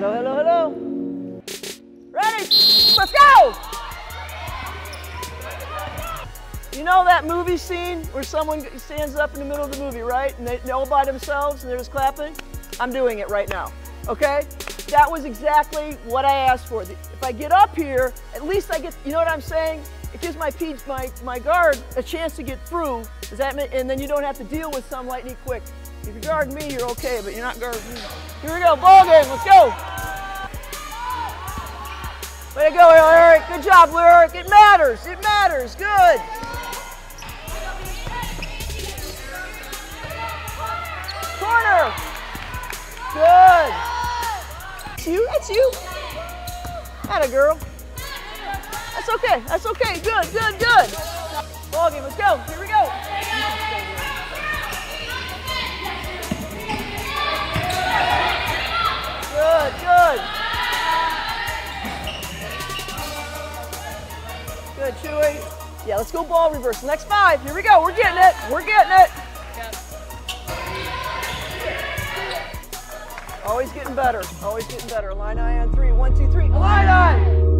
Hello, hello, hello. Ready? Let's go! You know that movie scene where someone stands up in the middle of the movie, right? And they, they're all by themselves and they're just clapping? I'm doing it right now, okay? That was exactly what I asked for. If I get up here, at least I get, you know what I'm saying? It gives my, my, my guard a chance to get through. Does that mean, and then you don't have to deal with some lightning quick. If you guard me, you're okay, but you're not guarding me. Here we go, ball game, let's go. Way to go, Eric. Good job, Eric. It matters. It matters. Good. Corner. Good. That's you. That's you. Had a girl. That's okay. That's okay. Good, good, good. Ball game. Let's go. Here we go. Good, Chewy. Yeah, let's go ball reverse. Next five. Here we go. We're getting it. We're getting it. Always getting better. Always getting better. Illini on three. One, two, three. Illini.